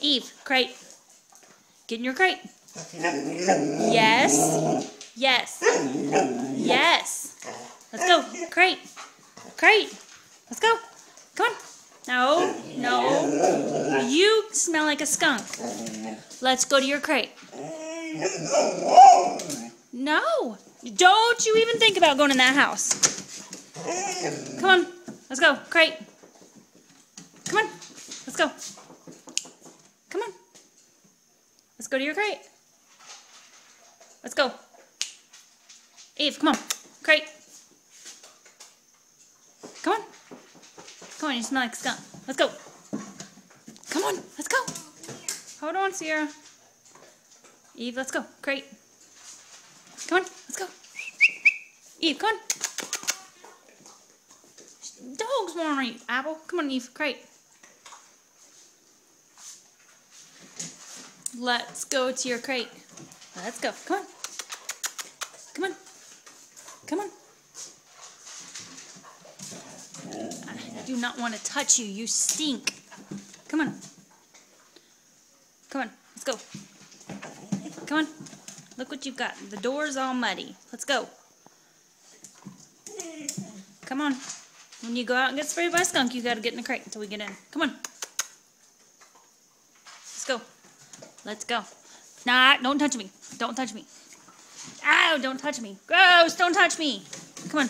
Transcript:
Eve, crate. Get in your crate. Yes. Yes. Yes. Let's go. Crate. Crate. Let's go. Come on. No. No. You smell like a skunk. Let's go to your crate. No. Don't you even think about going in that house. Come on. Let's go. Crate. Come on. Let's go. Come on. Let's go to your crate. Let's go. Eve, come on. Crate. Come on. Come on, you smell like skunk. Let's go. Come on, let's go. Hold on, Sierra. Eve, let's go. Crate. Come on, let's go. Eve, come on. Dogs want to eat apple. Come on, Eve. Crate. Let's go to your crate. Let's go. Come on. Come on. Come on. I do not want to touch you. You stink. Come on. Come on. Let's go. Come on. Look what you've got. The door's all muddy. Let's go. Come on. When you go out and get sprayed by a skunk, you got to get in the crate until we get in. Come on. Let's go. Let's go. Nah, don't touch me. Don't touch me. Ow, don't touch me. Gross, don't touch me. Come on.